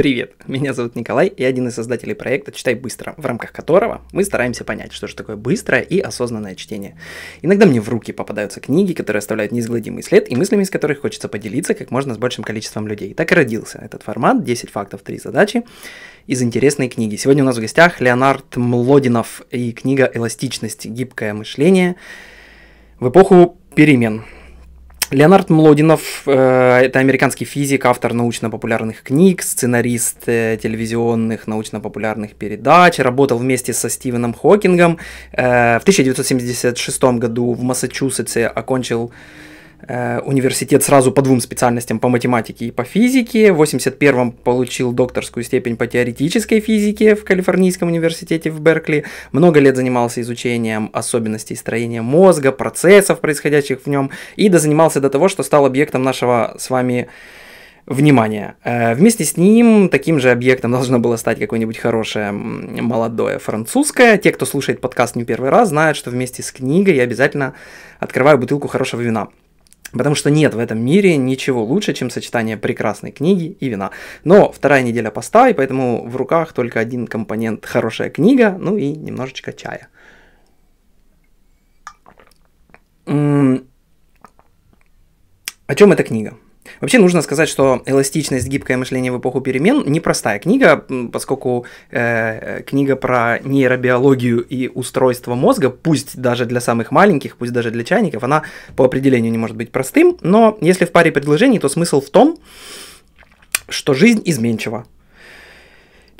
Привет, меня зовут Николай, я один из создателей проекта «Читай быстро», в рамках которого мы стараемся понять, что же такое быстрое и осознанное чтение. Иногда мне в руки попадаются книги, которые оставляют неизгладимый след, и мыслями из которых хочется поделиться как можно с большим количеством людей. Так и родился этот формат «10 фактов, 3 задачи» из интересной книги. Сегодня у нас в гостях Леонард Млодинов и книга «Эластичность. Гибкое мышление» в эпоху перемен. Леонард Млодинов э, – это американский физик, автор научно-популярных книг, сценарист э, телевизионных научно-популярных передач, работал вместе со Стивеном Хокингом. Э, в 1976 году в Массачусетсе окончил университет сразу по двум специальностям, по математике и по физике. В 81-м получил докторскую степень по теоретической физике в Калифорнийском университете в Беркли. Много лет занимался изучением особенностей строения мозга, процессов, происходящих в нем, и дозанимался до того, что стал объектом нашего с вами внимания. Э, вместе с ним таким же объектом должно было стать какое-нибудь хорошее молодое французское. Те, кто слушает подкаст не первый раз, знают, что вместе с книгой я обязательно открываю бутылку хорошего вина. Потому что нет в этом мире ничего лучше, чем сочетание прекрасной книги и вина. Но вторая неделя поста, и поэтому в руках только один компонент – хорошая книга, ну и немножечко чая. О чем эта книга? Вообще нужно сказать, что «Эластичность. Гибкое мышление в эпоху перемен» непростая книга, поскольку э, книга про нейробиологию и устройство мозга, пусть даже для самых маленьких, пусть даже для чайников, она по определению не может быть простым, но если в паре предложений, то смысл в том, что жизнь изменчива.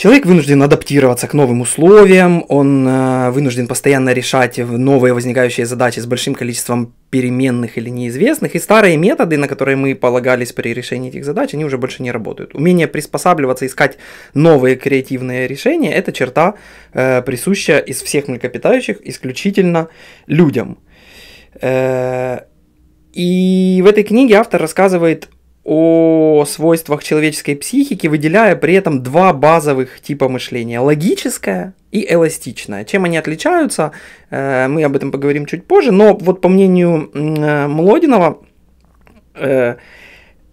Человек вынужден адаптироваться к новым условиям, он э, вынужден постоянно решать новые возникающие задачи с большим количеством переменных или неизвестных, и старые методы, на которые мы полагались при решении этих задач, они уже больше не работают. Умение приспосабливаться, искать новые креативные решения – это черта, э, присущая из всех млекопитающих исключительно людям. Э, и в этой книге автор рассказывает о свойствах человеческой психики, выделяя при этом два базовых типа мышления. Логическое и эластичное. Чем они отличаются, э, мы об этом поговорим чуть позже, но вот по мнению э, Млодинова, э,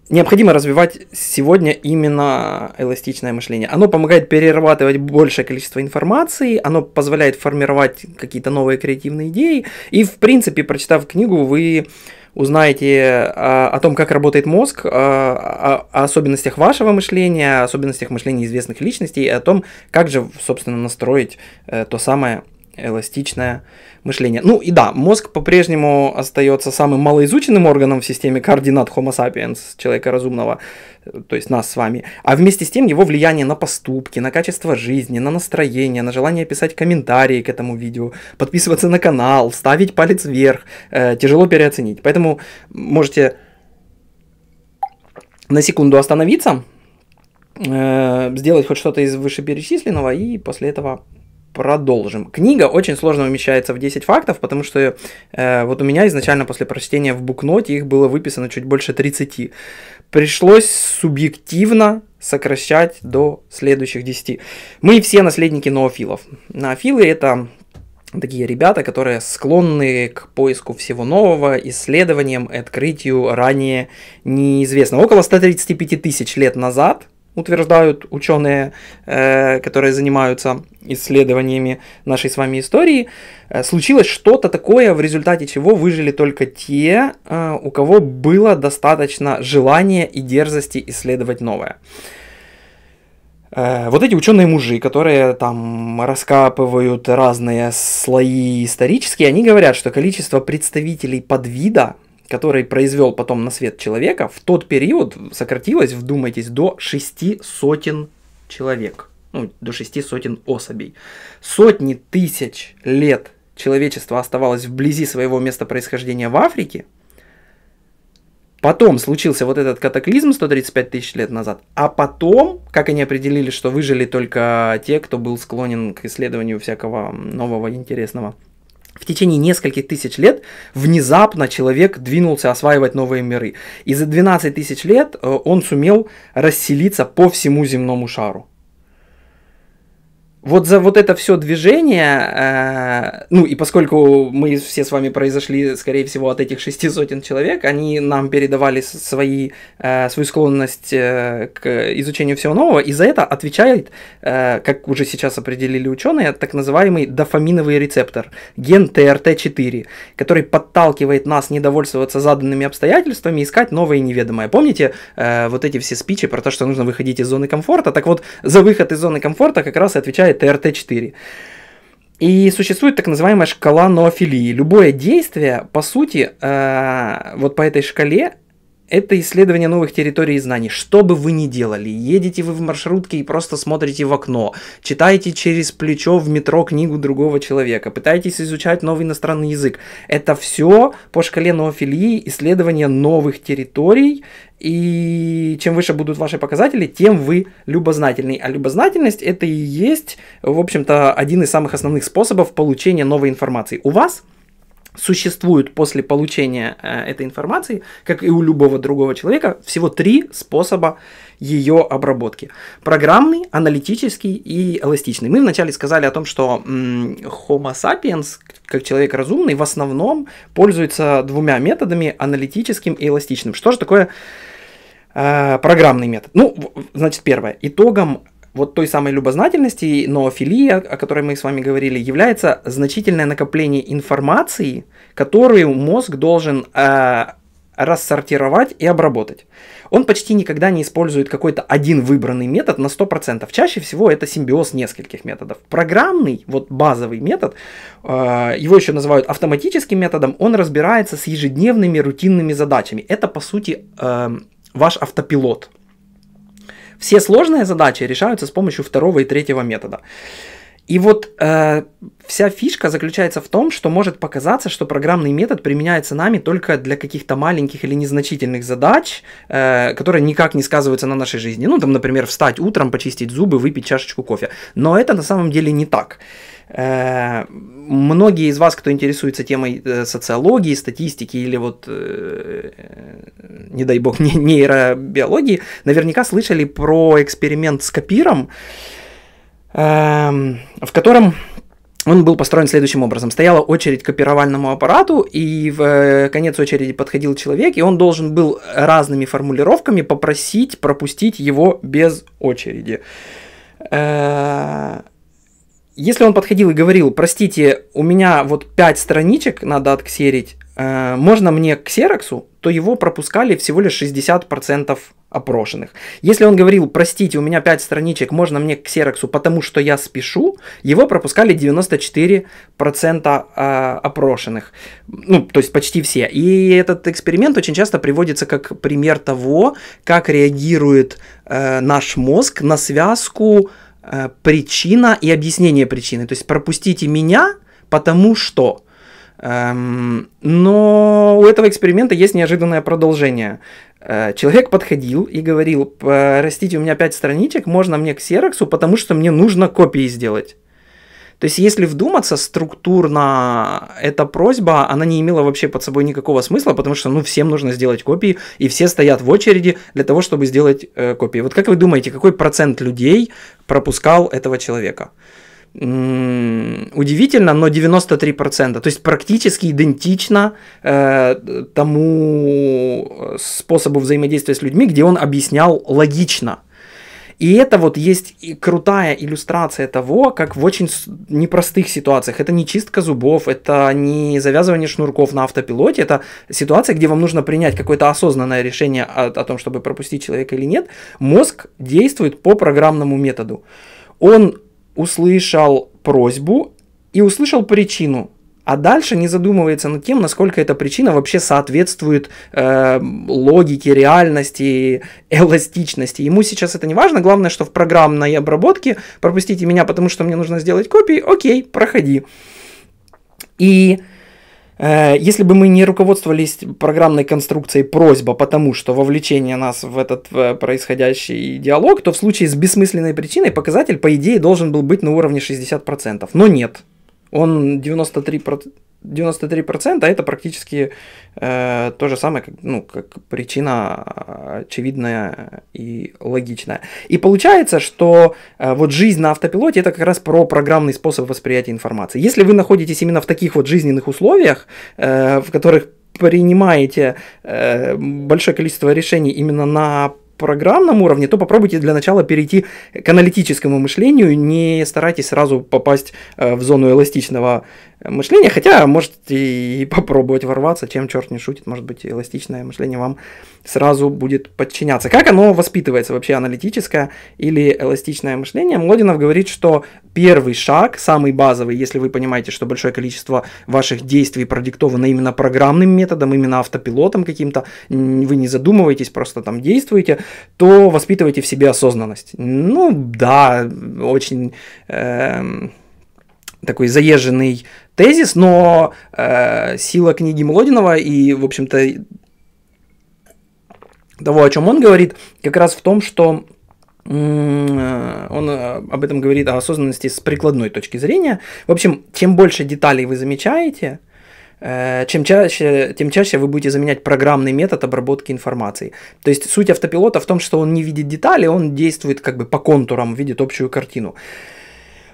необходимо развивать сегодня именно эластичное мышление. Оно помогает перерабатывать большее количество информации, оно позволяет формировать какие-то новые креативные идеи, и в принципе, прочитав книгу, вы узнаете о, о том, как работает мозг, о, о, о особенностях вашего мышления, о особенностях мышления известных личностей, и о том, как же, собственно, настроить э, то самое эластичное мышление. Ну и да, мозг по-прежнему остается самым малоизученным органом в системе координат Homo sapiens, человека разумного, то есть нас с вами. А вместе с тем его влияние на поступки, на качество жизни, на настроение, на желание писать комментарии к этому видео, подписываться на канал, ставить палец вверх, э, тяжело переоценить. Поэтому можете на секунду остановиться, э, сделать хоть что-то из вышеперечисленного и после этого продолжим. Книга очень сложно умещается в 10 фактов, потому что э, вот у меня изначально после прочтения в букноте их было выписано чуть больше 30. Пришлось субъективно сокращать до следующих 10. Мы все наследники ноофилов. Ноофилы это такие ребята, которые склонны к поиску всего нового, исследованиям открытию ранее неизвестного. Около 135 тысяч лет назад утверждают ученые, э, которые занимаются исследованиями нашей с вами истории, э, случилось что-то такое, в результате чего выжили только те, э, у кого было достаточно желания и дерзости исследовать новое. Вот эти ученые мужи, которые там раскапывают разные слои исторические, они говорят, что количество представителей подвида который произвел потом на свет человека, в тот период сократилось, вдумайтесь, до шести сотен человек. Ну, до шести сотен особей. Сотни тысяч лет человечество оставалось вблизи своего места происхождения в Африке. Потом случился вот этот катаклизм 135 тысяч лет назад. А потом, как они определили, что выжили только те, кто был склонен к исследованию всякого нового интересного – в течение нескольких тысяч лет внезапно человек двинулся осваивать новые миры. И за 12 тысяч лет э, он сумел расселиться по всему земному шару. Вот за вот это все движение, э, ну и поскольку мы все с вами произошли, скорее всего, от этих шести сотен человек, они нам передавали свои, э, свою склонность э, к изучению всего нового, и за это отвечает, э, как уже сейчас определили ученые, так называемый дофаминовый рецептор, ген ТРТ4, который подталкивает нас не довольствоваться заданными обстоятельствами, искать новое и неведомое. Помните э, вот эти все спичи про то, что нужно выходить из зоны комфорта? Так вот, за выход из зоны комфорта как раз и отвечает ТРТ-4. И существует так называемая шкала ноофилии. Любое действие, по сути, э, вот по этой шкале, это исследование новых территорий и знаний. Что бы вы ни делали, едете вы в маршрутке и просто смотрите в окно, читаете через плечо в метро книгу другого человека, пытаетесь изучать новый иностранный язык. Это все по шкале ноофилии, исследование новых территорий, и чем выше будут ваши показатели, тем вы любознательный. А любознательность это и есть, в общем-то, один из самых основных способов получения новой информации. У вас существует после получения э, этой информации, как и у любого другого человека, всего три способа ее обработки. Программный, аналитический и эластичный. Мы вначале сказали о том, что Homo sapiens, как человек разумный, в основном пользуется двумя методами, аналитическим и эластичным. Что же такое э, программный метод? Ну, значит, первое. Итогом вот той самой любознательности, ноофилия, о которой мы с вами говорили, является значительное накопление информации, которую мозг должен э, рассортировать и обработать. Он почти никогда не использует какой-то один выбранный метод на 100%. Чаще всего это симбиоз нескольких методов. Программный, вот базовый метод, э, его еще называют автоматическим методом, он разбирается с ежедневными рутинными задачами. Это, по сути, э, ваш автопилот. Все сложные задачи решаются с помощью второго и третьего метода. И вот э, вся фишка заключается в том, что может показаться, что программный метод применяется нами только для каких-то маленьких или незначительных задач, э, которые никак не сказываются на нашей жизни. Ну, там, например, встать утром, почистить зубы, выпить чашечку кофе. Но это на самом деле не так. Э, многие из вас, кто интересуется темой э, социологии, статистики или вот, э, не дай бог, нейробиологии, наверняка слышали про эксперимент с копиром, Эм, в котором он был построен следующим образом. Стояла очередь к копировальному аппарату, и в конец очереди подходил человек, и он должен был разными формулировками попросить пропустить его без очереди. Если он подходил и говорил, простите, у меня вот 5 страничек надо отксерить, э, можно мне к ксероксу, то его пропускали всего лишь 60% опрошенных. Если он говорил, простите, у меня 5 страничек, можно мне к ксероксу, потому что я спешу, его пропускали 94% э, опрошенных. Ну, то есть почти все. И этот эксперимент очень часто приводится как пример того, как реагирует э, наш мозг на связку э, причина и объяснение причины. То есть пропустите меня, потому что. Эм, но у этого эксперимента есть неожиданное продолжение. Э, человек подходил и говорил, простите, у меня 5 страничек, можно мне к Xerox, потому что мне нужно копии сделать. То есть, если вдуматься, структурно эта просьба, она не имела вообще под собой никакого смысла, потому что, ну, всем нужно сделать копии, и все стоят в очереди для того, чтобы сделать э, копии. Вот как вы думаете, какой процент людей пропускал этого человека? удивительно, но 93%. То есть практически идентично э, тому способу взаимодействия с людьми, где он объяснял логично. И это вот есть крутая иллюстрация того, как в очень непростых ситуациях, это не чистка зубов, это не завязывание шнурков на автопилоте, это ситуация, где вам нужно принять какое-то осознанное решение о, о том, чтобы пропустить человека или нет, мозг действует по программному методу. Он услышал просьбу и услышал причину, а дальше не задумывается над тем, насколько эта причина вообще соответствует э, логике, реальности, эластичности. Ему сейчас это не важно, главное, что в программной обработке пропустите меня, потому что мне нужно сделать копии, окей, проходи. И Э, если бы мы не руководствовались программной конструкцией просьба, потому что вовлечение нас в этот в происходящий диалог, то в случае с бессмысленной причиной показатель, по идее, должен был быть на уровне 60%. Но нет. Он 93%. 93% это практически э, то же самое, как, ну, как причина очевидная и логичная. И получается, что э, вот жизнь на автопилоте это как раз про программный способ восприятия информации. Если вы находитесь именно в таких вот жизненных условиях, э, в которых принимаете э, большое количество решений именно на программном уровне, то попробуйте для начала перейти к аналитическому мышлению, не старайтесь сразу попасть э, в зону эластичного мышления, хотя можете и попробовать ворваться, чем черт не шутит, может быть, эластичное мышление вам сразу будет подчиняться. Как оно воспитывается вообще, аналитическое или эластичное мышление? Млодинов говорит, что первый шаг, самый базовый, если вы понимаете, что большое количество ваших действий продиктовано именно программным методом, именно автопилотом каким-то, вы не задумываетесь, просто там действуете, то воспитывайте в себе осознанность. Ну да, очень... Э, такой заезженный тезис, но э, сила книги Млодинова и, в общем-то, того, о чем он говорит, как раз в том, что э, он э, об этом говорит о осознанности с прикладной точки зрения. В общем, чем больше деталей вы замечаете, э, чем чаще, тем чаще вы будете заменять программный метод обработки информации. То есть суть автопилота в том, что он не видит детали, он действует как бы по контурам, видит общую картину.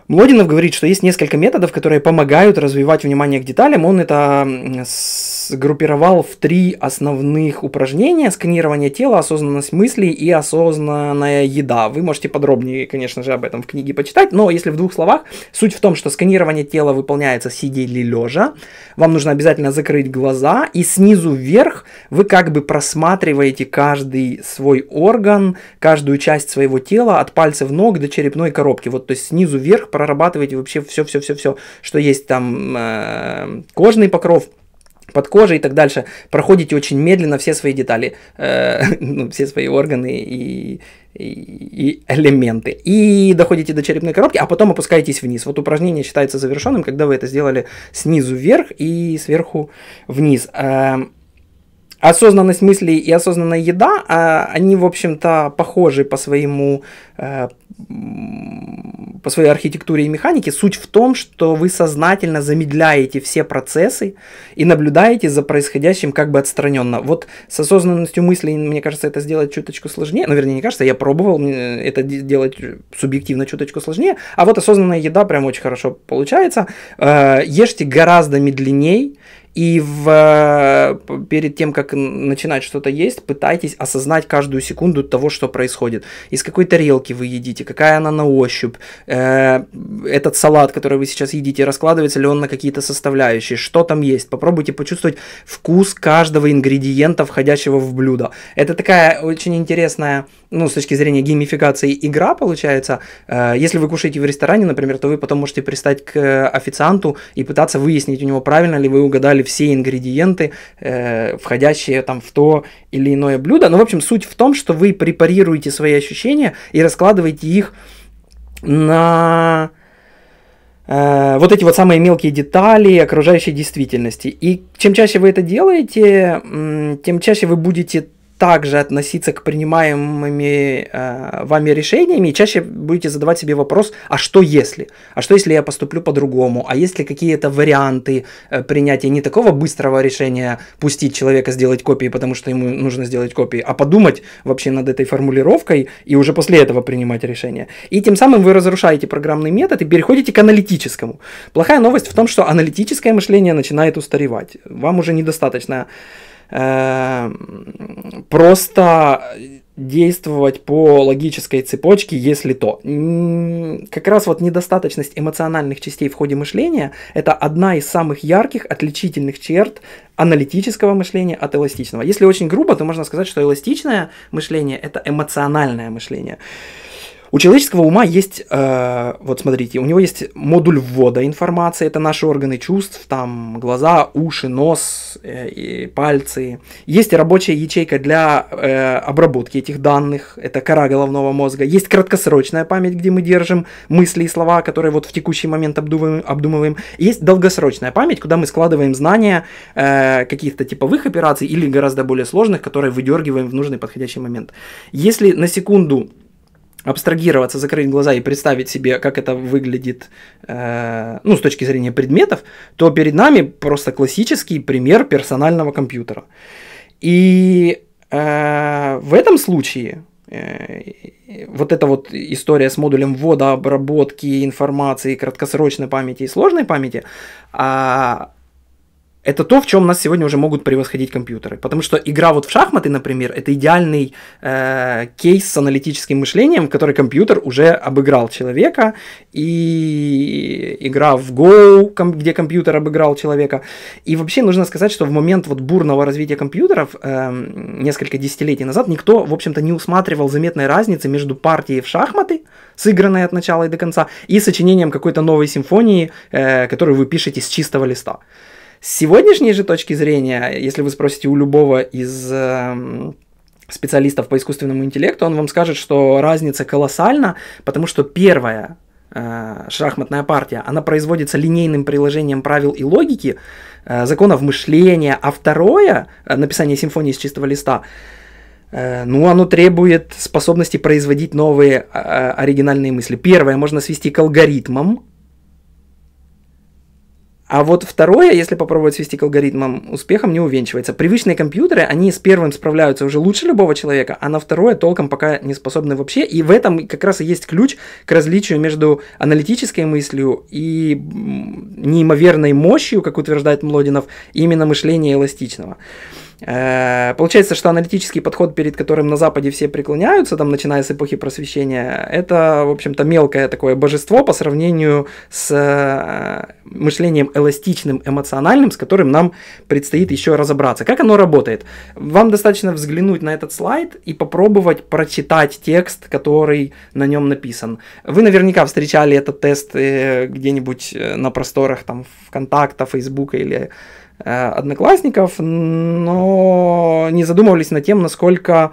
Млодинов говорит, что есть несколько методов, которые помогают развивать внимание к деталям. Он это сгруппировал в три основных упражнения. Сканирование тела, осознанность мыслей и осознанная еда. Вы можете подробнее, конечно же, об этом в книге почитать, но если в двух словах, суть в том, что сканирование тела выполняется сидя или лежа. Вам нужно обязательно закрыть глаза, и снизу вверх вы как бы просматриваете каждый свой орган, каждую часть своего тела от пальцев ног до черепной коробки. Вот, то есть снизу вверх прорабатываете вообще все-все-все-все, что есть там э, кожный покров, под кожей и так дальше, проходите очень медленно все свои детали, э, ну, все свои органы и, и, и элементы. И доходите до черепной коробки, а потом опускаетесь вниз. Вот упражнение считается завершенным, когда вы это сделали снизу вверх и сверху вниз. Э, осознанность мыслей и осознанная еда, э, они, в общем-то, похожи по своему э, по своей архитектуре и механике, суть в том, что вы сознательно замедляете все процессы и наблюдаете за происходящим как бы отстраненно. Вот с осознанностью мыслей, мне кажется, это сделать чуточку сложнее. Ну, вернее, не кажется, я пробовал это делать субъективно чуточку сложнее. А вот осознанная еда прям очень хорошо получается. Э, ешьте гораздо медленней, и в, э, перед тем, как начинать что-то есть, пытайтесь осознать каждую секунду того, что происходит. Из какой тарелки вы едите, какая она на ощупь, э, этот салат, который вы сейчас едите, раскладывается ли он на какие-то составляющие, что там есть. Попробуйте почувствовать вкус каждого ингредиента, входящего в блюдо. Это такая очень интересная, ну, с точки зрения геймификации, игра получается. Э, если вы кушаете в ресторане, например, то вы потом можете пристать к официанту и пытаться выяснить у него, правильно ли вы угадали все ингредиенты, э, входящие там в то или иное блюдо. Но, в общем, суть в том, что вы препарируете свои ощущения и раскладываете их на э, вот эти вот самые мелкие детали окружающей действительности. И чем чаще вы это делаете, тем чаще вы будете также относиться к принимаемыми э, вами решениями и чаще будете задавать себе вопрос, а что если? А что если я поступлю по-другому? А есть ли какие-то варианты э, принятия не такого быстрого решения пустить человека сделать копии, потому что ему нужно сделать копии, а подумать вообще над этой формулировкой и уже после этого принимать решение. И тем самым вы разрушаете программный метод и переходите к аналитическому. Плохая новость в том, что аналитическое мышление начинает устаревать. Вам уже недостаточно просто действовать по логической цепочке, если то. Как раз вот недостаточность эмоциональных частей в ходе мышления – это одна из самых ярких отличительных черт аналитического мышления от эластичного. Если очень грубо, то можно сказать, что эластичное мышление – это эмоциональное мышление. У человеческого ума есть, э, вот смотрите, у него есть модуль ввода информации, это наши органы чувств, там глаза, уши, нос, э, и пальцы. Есть рабочая ячейка для э, обработки этих данных, это кора головного мозга. Есть краткосрочная память, где мы держим мысли и слова, которые вот в текущий момент обдумываем. обдумываем. Есть долгосрочная память, куда мы складываем знания э, каких-то типовых операций или гораздо более сложных, которые выдергиваем в нужный подходящий момент. Если на секунду абстрагироваться, закрыть глаза и представить себе, как это выглядит, э, ну, с точки зрения предметов, то перед нами просто классический пример персонального компьютера. И э, в этом случае э, вот эта вот история с модулем ввода, обработки информации, краткосрочной памяти и сложной памяти, а, это то, в чем нас сегодня уже могут превосходить компьютеры. Потому что игра вот в шахматы, например, это идеальный э, кейс с аналитическим мышлением, который компьютер уже обыграл человека, и игра в Go, где компьютер обыграл человека. И вообще нужно сказать, что в момент вот бурного развития компьютеров э, несколько десятилетий назад никто, в общем-то, не усматривал заметной разницы между партией в шахматы, сыгранной от начала и до конца, и сочинением какой-то новой симфонии, э, которую вы пишете с чистого листа. С сегодняшней же точки зрения, если вы спросите у любого из э, специалистов по искусственному интеллекту, он вам скажет, что разница колоссальна, потому что первая э, шахматная партия, она производится линейным приложением правил и логики, э, законов мышления, а второе, э, написание симфонии с чистого листа, э, ну, оно требует способности производить новые э, оригинальные мысли. Первое можно свести к алгоритмам, а вот второе, если попробовать свести к алгоритмам, успехом не увенчивается. Привычные компьютеры, они с первым справляются уже лучше любого человека, а на второе толком пока не способны вообще. И в этом как раз и есть ключ к различию между аналитической мыслью и неимоверной мощью, как утверждает Млодинов, именно мышления эластичного. Э, получается, что аналитический подход, перед которым на Западе все преклоняются, там, начиная с эпохи просвещения, это, в общем-то, мелкое такое божество по сравнению с э, мышлением эластичным, эмоциональным, с которым нам предстоит еще разобраться. Как оно работает? Вам достаточно взглянуть на этот слайд и попробовать прочитать текст, который на нем написан. Вы наверняка встречали этот тест э, где-нибудь на просторах там ВКонтакта, Фейсбука или одноклассников, но не задумывались над тем, насколько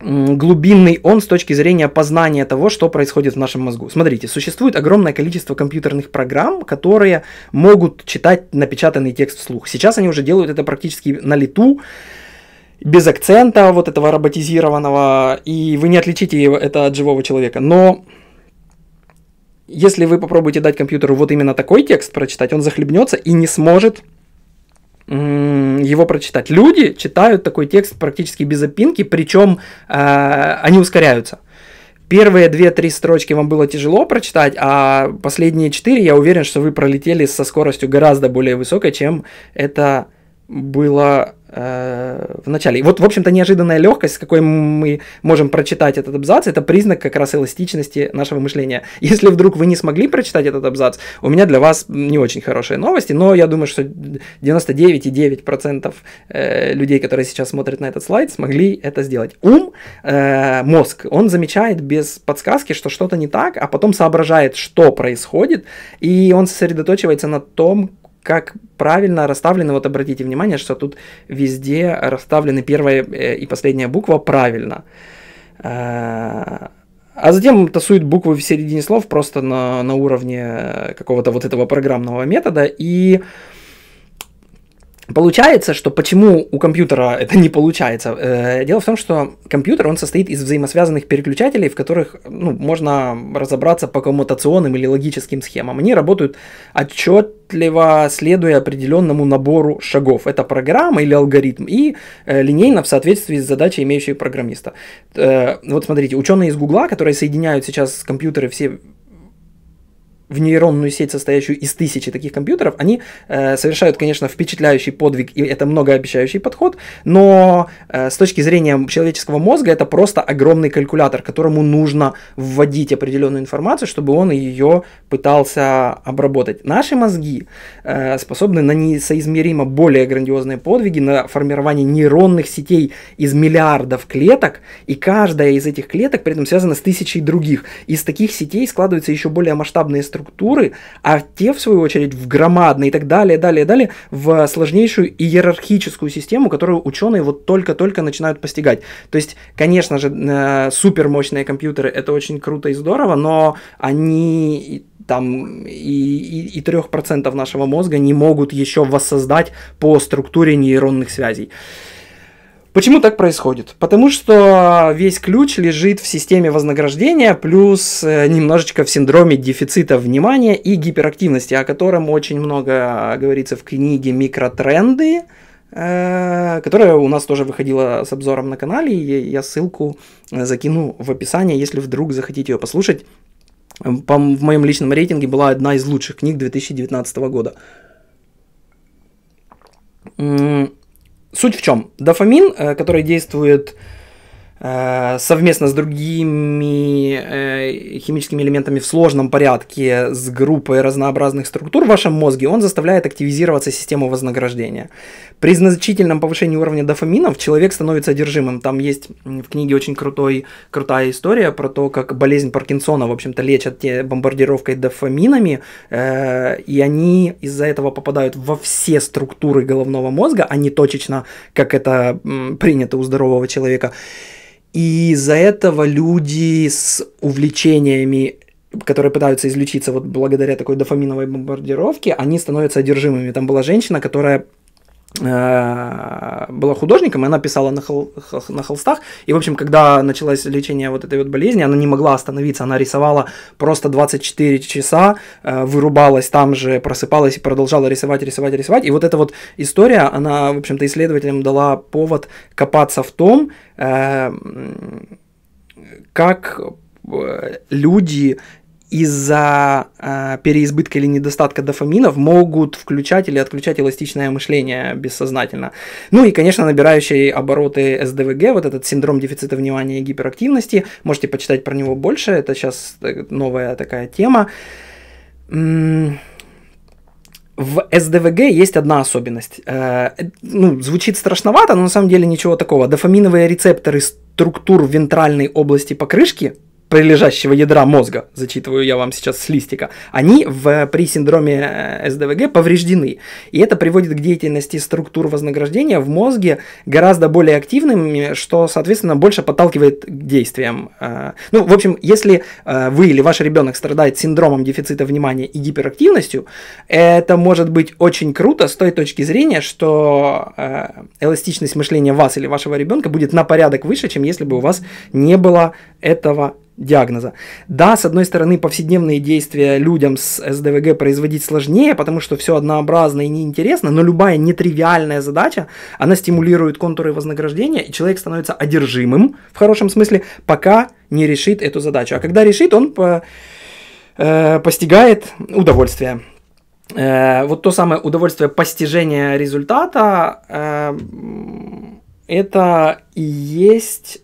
глубинный он с точки зрения познания того, что происходит в нашем мозгу. Смотрите, существует огромное количество компьютерных программ, которые могут читать напечатанный текст вслух. Сейчас они уже делают это практически на лету, без акцента вот этого роботизированного, и вы не отличите это от живого человека. Но если вы попробуете дать компьютеру вот именно такой текст прочитать, он захлебнется и не сможет его прочитать. Люди читают такой текст практически без опинки, причем э, они ускоряются. Первые две-три строчки вам было тяжело прочитать, а последние четыре, я уверен, что вы пролетели со скоростью гораздо более высокой, чем это было Э, в начале. Вот, в общем-то, неожиданная легкость, с какой мы можем прочитать этот абзац, это признак как раз эластичности нашего мышления. Если вдруг вы не смогли прочитать этот абзац, у меня для вас не очень хорошие новости, но я думаю, что 99,9% э, людей, которые сейчас смотрят на этот слайд, смогли это сделать. Ум, э, мозг, он замечает без подсказки, что что-то не так, а потом соображает, что происходит, и он сосредоточивается на том, как правильно расставлены, вот обратите внимание, что тут везде расставлены первая э, и последняя буква правильно. Э, а затем тасуют буквы в середине слов просто на, на уровне какого-то вот этого программного метода. И Получается, что почему у компьютера это не получается? Э, дело в том, что компьютер, он состоит из взаимосвязанных переключателей, в которых ну, можно разобраться по коммутационным или логическим схемам. Они работают отчетливо, следуя определенному набору шагов. Это программа или алгоритм, и э, линейно в соответствии с задачей имеющей программиста. Э, вот смотрите, ученые из Гугла, которые соединяют сейчас компьютеры все в нейронную сеть, состоящую из тысячи таких компьютеров, они э, совершают, конечно, впечатляющий подвиг, и это многообещающий подход, но э, с точки зрения человеческого мозга это просто огромный калькулятор, которому нужно вводить определенную информацию, чтобы он ее пытался обработать. Наши мозги э, способны на несоизмеримо более грандиозные подвиги, на формирование нейронных сетей из миллиардов клеток, и каждая из этих клеток при этом связана с тысячей других. Из таких сетей складываются еще более масштабные структуры, структуры, а те, в свою очередь, в громадные и так далее, далее, далее, в сложнейшую иерархическую систему, которую ученые вот только-только начинают постигать. То есть, конечно же, э, супермощные компьютеры это очень круто и здорово, но они там и, и, и 3% нашего мозга не могут еще воссоздать по структуре нейронных связей. Почему так происходит? Потому что весь ключ лежит в системе вознаграждения, плюс э, немножечко в синдроме дефицита внимания и гиперактивности, о котором очень много говорится в книге «Микротренды», э, которая у нас тоже выходила с обзором на канале, я ссылку закину в описание, если вдруг захотите ее послушать. По, в моем личном рейтинге была одна из лучших книг 2019 года. Суть в чем? Дофамин, э, который действует совместно с другими э, химическими элементами в сложном порядке с группой разнообразных структур в вашем мозге, он заставляет активизироваться систему вознаграждения. При значительном повышении уровня дофаминов человек становится одержимым. Там есть в книге очень крутой, крутая история про то, как болезнь Паркинсона, в общем-то, лечат те бомбардировкой дофаминами, э, и они из-за этого попадают во все структуры головного мозга, а не точечно, как это принято у здорового человека. И из-за этого люди с увлечениями которые пытаются излечиться вот благодаря такой дофаминовой бомбардировке, они становятся одержимыми. Там была женщина, которая была художником, и она писала на, хол, на холстах. И, в общем, когда началось лечение вот этой вот болезни, она не могла остановиться, она рисовала просто 24 часа, э, вырубалась там же, просыпалась и продолжала рисовать, рисовать, рисовать. И вот эта вот история, она, в общем-то, исследователям дала повод копаться в том, э, как люди из-за э, переизбытка или недостатка дофаминов могут включать или отключать эластичное мышление бессознательно. Ну и, конечно, набирающий обороты СДВГ, вот этот синдром дефицита внимания и гиперактивности, можете почитать про него больше, это сейчас э, новая такая тема. В СДВГ есть одна особенность. Э, ну, звучит страшновато, но на самом деле ничего такого. Дофаминовые рецепторы структур вентральной области покрышки прилежащего ядра мозга, зачитываю я вам сейчас с листика, они в, при синдроме э, СДВГ повреждены. И это приводит к деятельности структур вознаграждения в мозге гораздо более активными, что, соответственно, больше подталкивает к действиям. Э, ну, в общем, если э, вы или ваш ребенок страдает синдромом дефицита внимания и гиперактивностью, это может быть очень круто с той точки зрения, что эластичность мышления вас или вашего ребенка будет на порядок выше, чем если бы у вас не было этого диагноза. Да, с одной стороны, повседневные действия людям с СДВГ производить сложнее, потому что все однообразно и неинтересно, но любая нетривиальная задача, она стимулирует контуры вознаграждения, и человек становится одержимым, в хорошем смысле, пока не решит эту задачу. А когда решит, он по, э, постигает удовольствие. Э, вот то самое удовольствие постижения результата, э, это и есть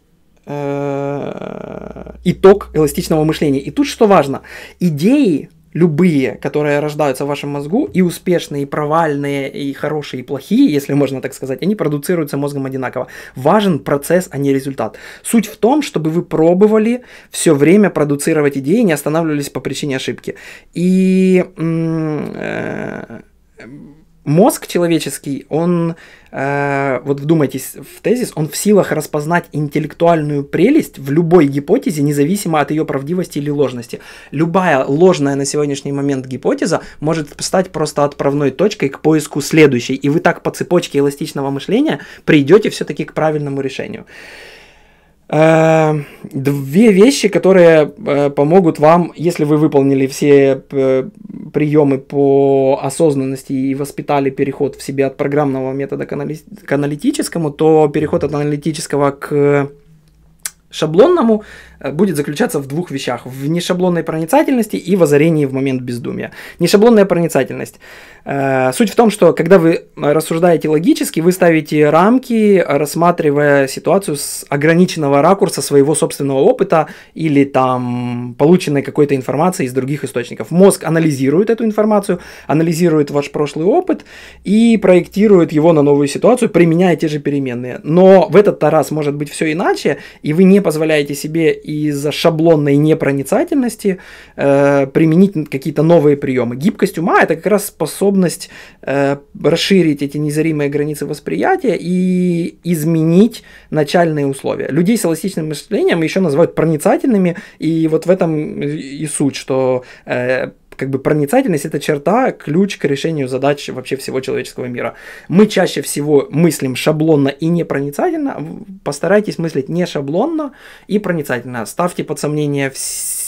итог эластичного мышления. И тут что важно, идеи любые, которые рождаются в вашем мозгу, и успешные, и провальные, и хорошие, и плохие, если можно так сказать, они продуцируются мозгом одинаково. Важен процесс, а не результат. Суть в том, чтобы вы пробовали все время продуцировать идеи, не останавливались по причине ошибки. И э, мозг человеческий, он, э, вот вдумайтесь в тезис, он в силах распознать интеллектуальную прелесть в любой гипотезе, независимо от ее правдивости или ложности. Любая ложная на сегодняшний момент гипотеза может стать просто отправной точкой к поиску следующей, и вы так по цепочке эластичного мышления придете все-таки к правильному решению. Э, две вещи, которые э, помогут вам, если вы выполнили все э, приемы по осознанности и воспитали переход в себе от программного метода к аналитическому, то переход от аналитического к шаблонному Э, будет заключаться в двух вещах. В нешаблонной проницательности и в озарении в момент бездумия. Нешаблонная проницательность. Э, суть в том, что когда вы рассуждаете логически, вы ставите рамки, рассматривая ситуацию с ограниченного ракурса своего собственного опыта или там полученной какой-то информации из других источников. Мозг анализирует эту информацию, анализирует ваш прошлый опыт и проектирует его на новую ситуацию, применяя те же переменные. Но в этот раз может быть все иначе, и вы не позволяете себе из-за шаблонной непроницательности э, применить какие-то новые приемы. Гибкость ума это как раз способность э, расширить эти незримые границы восприятия и изменить начальные условия. Людей с эластичным мышлением еще называют проницательными, и вот в этом и суть, что э, как бы проницательность это черта, ключ к решению задач вообще всего человеческого мира. Мы чаще всего мыслим шаблонно и непроницательно. Постарайтесь мыслить не шаблонно и проницательно. Ставьте под сомнение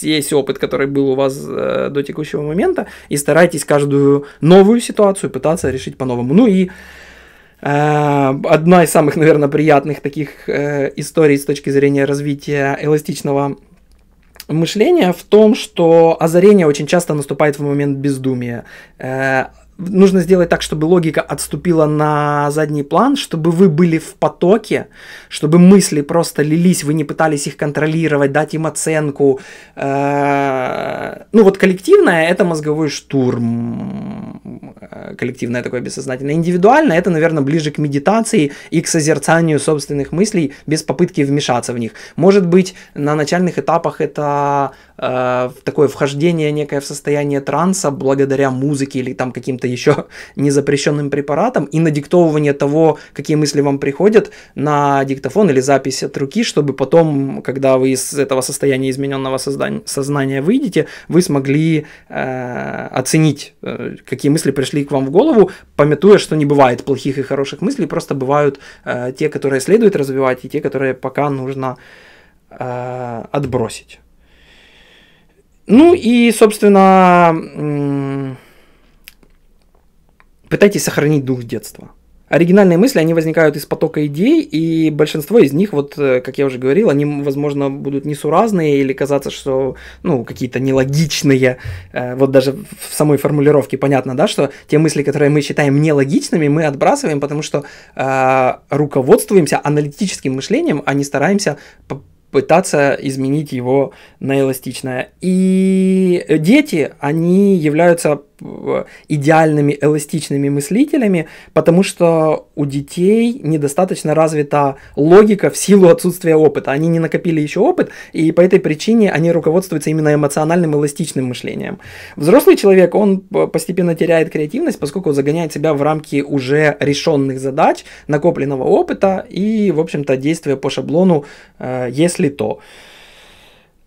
весь опыт, который был у вас э, до текущего момента, и старайтесь каждую новую ситуацию пытаться решить по-новому. Ну и э, одна из самых, наверное, приятных таких э, историй с точки зрения развития эластичного мышления в том, что озарение очень часто наступает в момент бездумия. Нужно сделать так, чтобы логика отступила на задний план, чтобы вы были в потоке, чтобы мысли просто лились, вы не пытались их контролировать, дать им оценку. Э, ну вот коллективное это мозговой штурм, э, коллективное такое бессознательное. Индивидуальное это, наверное, ближе к медитации и к созерцанию собственных мыслей без попытки вмешаться в них. Может быть, на начальных этапах это э, такое вхождение некое в состояние транса благодаря музыке или там каким-то еще незапрещенным препаратам и надиктовывание того, какие мысли вам приходят на диктофон или запись от руки, чтобы потом, когда вы из этого состояния измененного создания, сознания выйдете, вы смогли э, оценить, э, какие мысли пришли к вам в голову, пометуя, что не бывает плохих и хороших мыслей, просто бывают э, те, которые следует развивать, и те, которые пока нужно э, отбросить. Ну и, собственно, пытайтесь сохранить дух детства. Оригинальные мысли, они возникают из потока идей, и большинство из них, вот, э, как я уже говорил, они, возможно, будут несуразные или казаться, что, ну, какие-то нелогичные. Э, вот даже в самой формулировке понятно, да, что те мысли, которые мы считаем нелогичными, мы отбрасываем, потому что э, руководствуемся аналитическим мышлением, а не стараемся пытаться изменить его на эластичное. И дети, они являются идеальными эластичными мыслителями, потому что у детей недостаточно развита логика в силу отсутствия опыта. Они не накопили еще опыт, и по этой причине они руководствуются именно эмоциональным эластичным мышлением. Взрослый человек, он постепенно теряет креативность, поскольку загоняет себя в рамки уже решенных задач, накопленного опыта и, в общем-то, действия по шаблону э, «если то».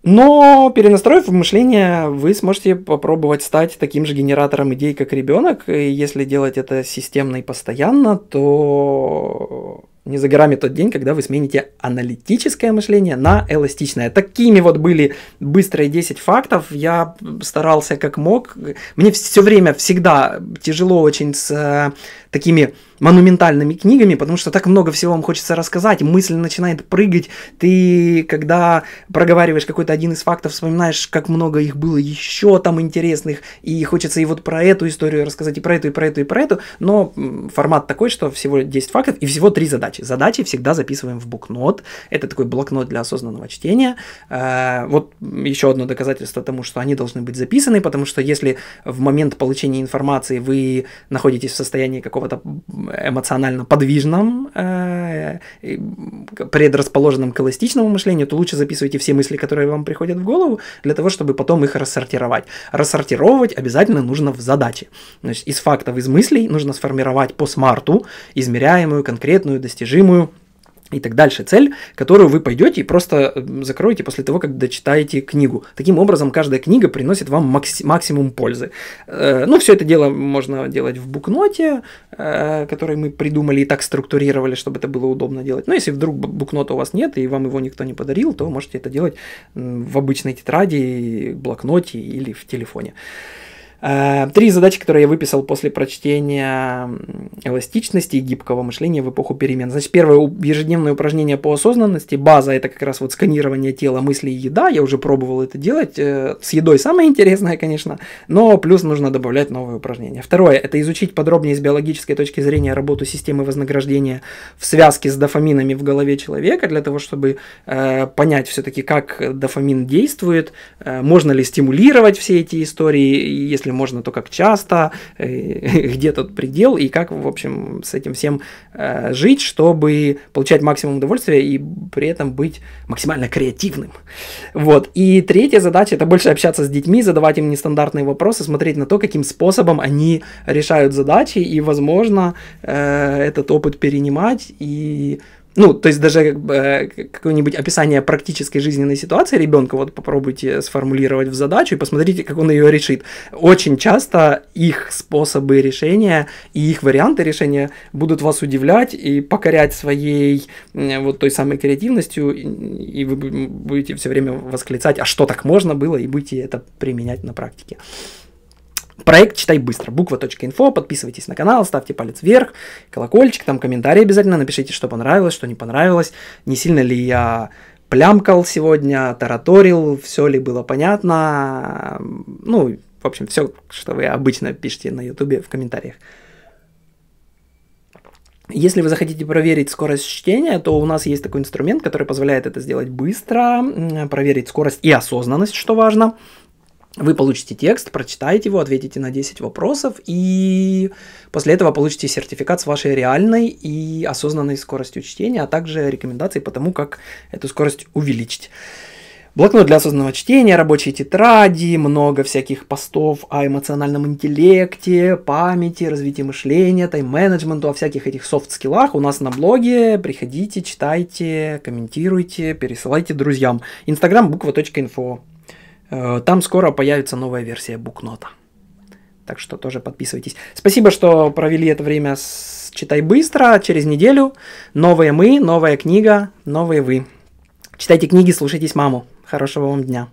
Но перенастроив мышление, вы сможете попробовать стать таким же генератором идей, как ребенок. И если делать это системно и постоянно, то не за горами тот день, когда вы смените аналитическое мышление на эластичное. Такими вот были быстрые 10 фактов. Я старался как мог. Мне все время всегда тяжело очень с э, такими монументальными книгами, потому что так много всего вам хочется рассказать, мысль начинает прыгать, ты, когда проговариваешь какой-то один из фактов, вспоминаешь, как много их было еще там интересных, и хочется и вот про эту историю рассказать, и про эту, и про эту, и про эту, но формат такой, что всего 10 фактов и всего 3 задачи. Задачи всегда записываем в букнот, это такой блокнот для осознанного чтения. Э, вот еще одно доказательство тому, что они должны быть записаны, потому что если в момент получения информации вы находитесь в состоянии какого-то эмоционально подвижном, э, предрасположенном к эластичному мышлению, то лучше записывайте все мысли, которые вам приходят в голову, для того, чтобы потом их рассортировать. Рассортировать обязательно нужно в задаче. Есть из фактов, из мыслей нужно сформировать по смарту измеряемую, конкретную, достижимую и так дальше. Цель, которую вы пойдете и просто закроете после того, как дочитаете книгу. Таким образом, каждая книга приносит вам макси- максимум пользы. Э, ну, все это дело можно делать в букноте, э, который мы придумали и так структурировали, чтобы это было удобно делать. Но если вдруг букнота у вас нет и вам его никто не подарил, то можете это делать в обычной тетради, блокноте или в телефоне. Э, три задачи, которые я выписал после прочтения эластичности и гибкого мышления в эпоху перемен. Значит, первое ежедневное упражнение по осознанности. База это как раз вот сканирование тела, мысли и еда. Я уже пробовал это делать. Э, с едой самое интересное, конечно, но плюс нужно добавлять новые упражнения. Второе это изучить подробнее с биологической точки зрения работу системы вознаграждения в связке с дофаминами в голове человека, для того, чтобы э, понять все-таки, как дофамин действует, э, можно ли стимулировать все эти истории, если если можно, то как часто, э, где тот предел и как, в общем, с этим всем э, жить, чтобы получать максимум удовольствия и при этом быть максимально креативным. Вот. И третья задача – это больше общаться с детьми, задавать им нестандартные вопросы, смотреть на то, каким способом они решают задачи и, возможно, э, этот опыт перенимать и ну, то есть даже э, какое-нибудь описание практической жизненной ситуации ребенка, вот попробуйте сформулировать в задачу и посмотрите, как он ее решит. Очень часто их способы решения и их варианты решения будут вас удивлять и покорять своей вот той самой креативностью, и вы будете все время восклицать, а что так можно было, и будете это применять на практике. Проект «Читай быстро». Буква.инфо. Подписывайтесь на канал, ставьте палец вверх, колокольчик, там комментарии обязательно напишите, что понравилось, что не понравилось. Не сильно ли я плямкал сегодня, тараторил, все ли было понятно. Ну, в общем, все, что вы обычно пишете на ютубе в комментариях. Если вы захотите проверить скорость чтения, то у нас есть такой инструмент, который позволяет это сделать быстро, проверить скорость и осознанность, что важно. Вы получите текст, прочитаете его, ответите на 10 вопросов, и после этого получите сертификат с вашей реальной и осознанной скоростью чтения, а также рекомендации по тому, как эту скорость увеличить. Блокнот для осознанного чтения, рабочие тетради, много всяких постов о эмоциональном интеллекте, памяти, развитии мышления, тайм-менеджменту, о всяких этих софт-скиллах у нас на блоге. Приходите, читайте, комментируйте, пересылайте друзьям. Инстаграм буква.инфо. Э, там скоро появится новая версия букнота. Так что тоже подписывайтесь. Спасибо, что провели это время с «Читай быстро». Через неделю новые мы, новая книга, новые вы. Читайте книги, слушайтесь маму. Хорошего вам дня.